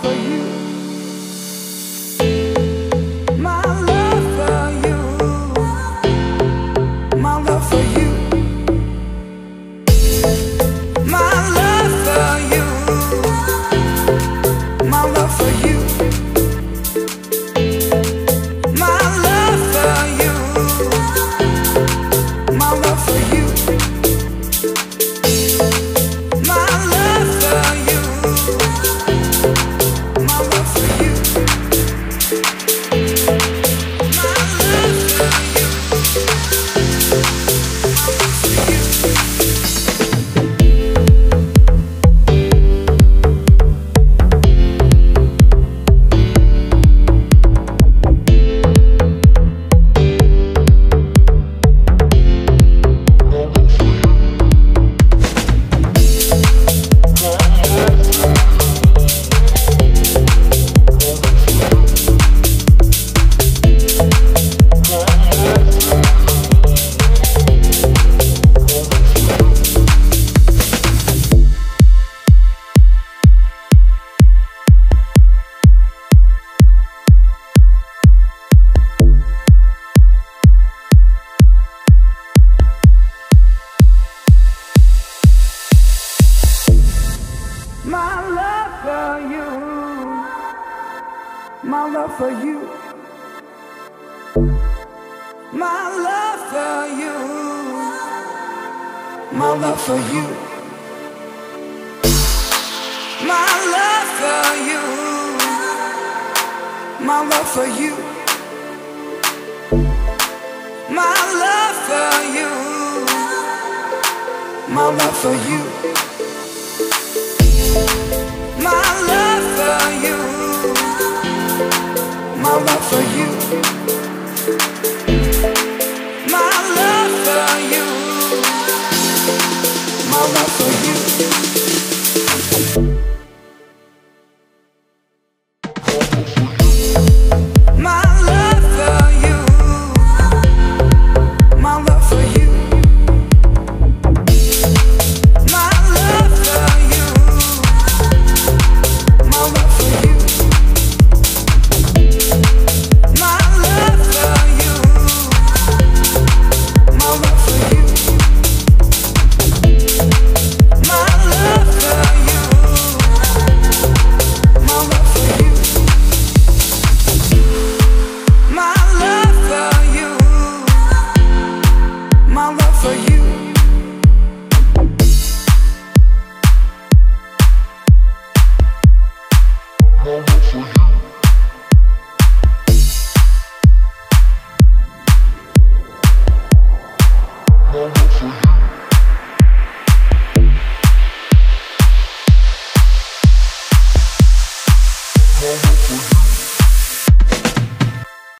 for you. my love for you. My love for you. My love for you. My love for you. My love for you. My love for you. My love for you.